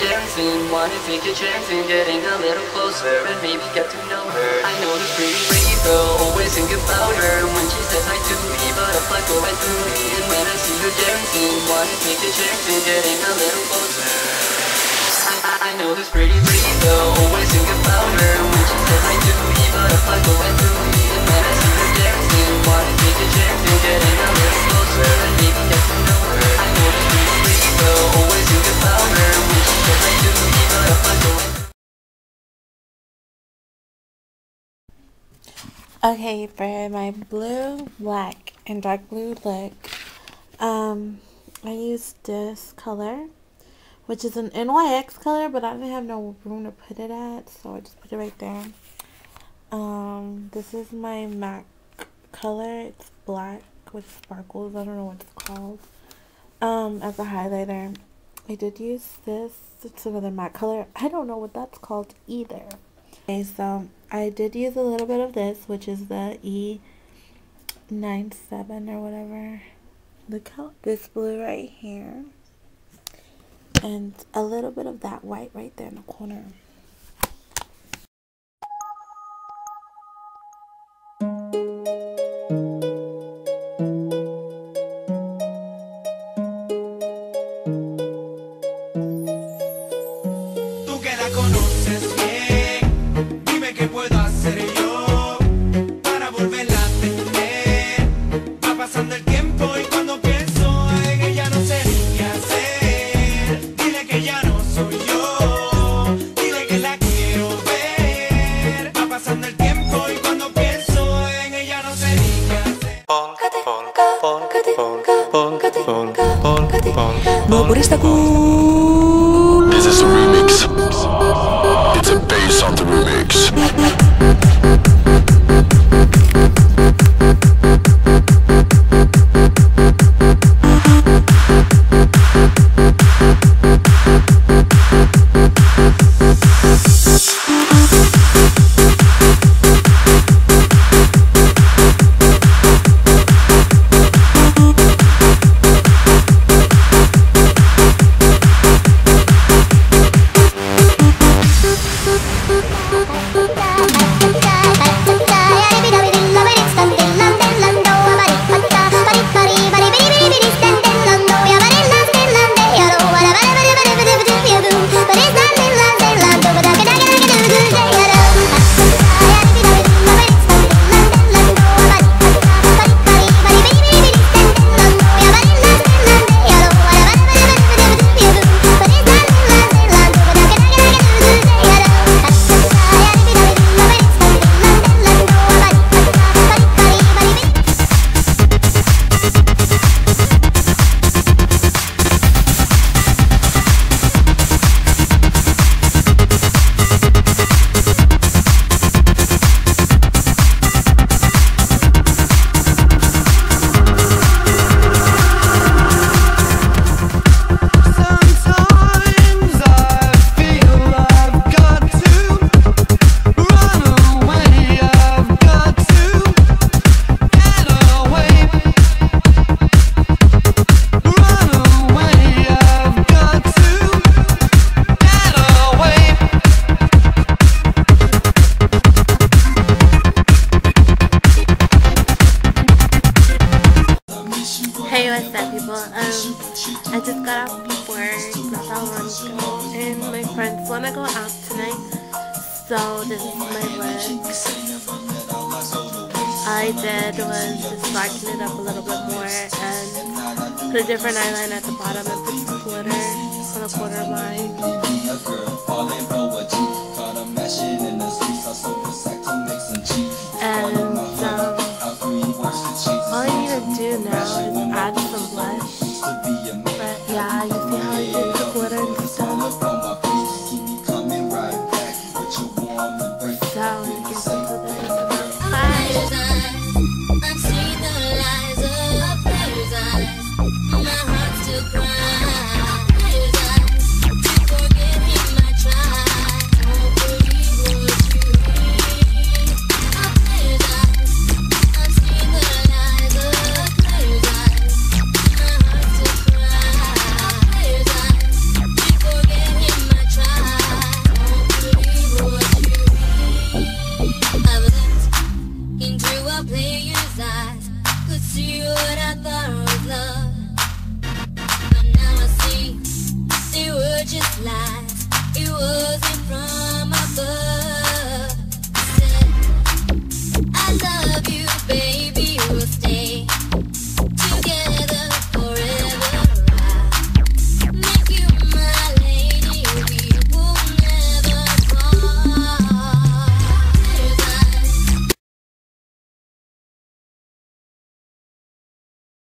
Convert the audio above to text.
dancing, wanna take a chance in Getting a little closer and maybe get to know her. I know this pretty pretty girl, always think about her. When she says I do me, butterflies go right through me. And when I see her dancing, wanna take a chance in Getting a little closer. I, I, I know this pretty pretty girl, always think about her. When she says I do me, butterflies go right Okay, for my blue, black, and dark blue look, um, I used this color, which is an NYX color, but I didn't have no room to put it at, so I just put it right there. Um, this is my MAC color. It's black with sparkles. I don't know what it's called. Um, as a highlighter, I did use this. It's another MAC color. I don't know what that's called either. Okay, so I did use a little bit of this, which is the E97 or whatever. Look how this blue right here. And a little bit of that white right there in the corner. This is a remix. It's a bass on the remix. Bye. Got of work not that long ago, and my friends want to go out tonight, so this is my look. I did was just darken it up a little bit more and put a different eyeliner at the bottom and put some glitter on the corner line.